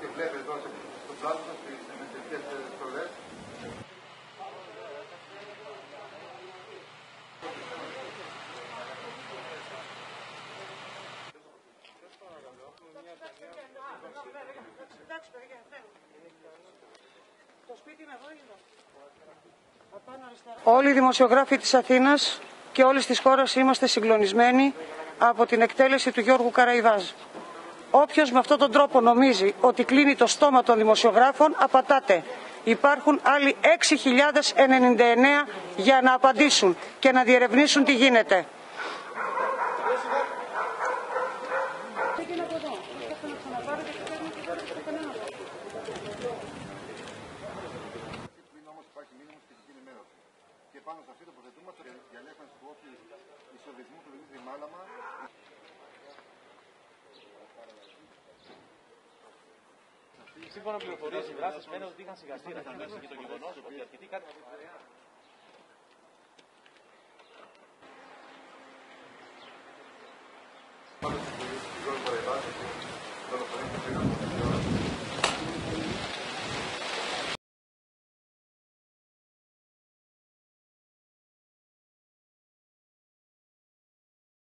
και βλέπετε τώρα στο πλάτο Όλοι οι δημοσιογράφοι της Αθήνας και όλης της χώρας είμαστε συγκλονισμένοι από την εκτέλεση του Γιώργου Καραϊβάζ. Όποιος με αυτόν τον τρόπο νομίζει ότι κλείνει το στόμα των δημοσιογράφων, απατάτε. Υπάρχουν άλλοι 6.099 για να απαντήσουν και να διερευνήσουν τι γίνεται. Πάνω σε αυτή τοποθετούμαστε για ελέγχονες του όποιου εισοδισμού του Δημήτρη Μάλαμα. Σύμφωνα με πληροφορίες, οι δράσει φαίνεται ότι είχαν σιγαστεί να χαμηλώσει και το γεγονός ότι αρκετοί κάτι.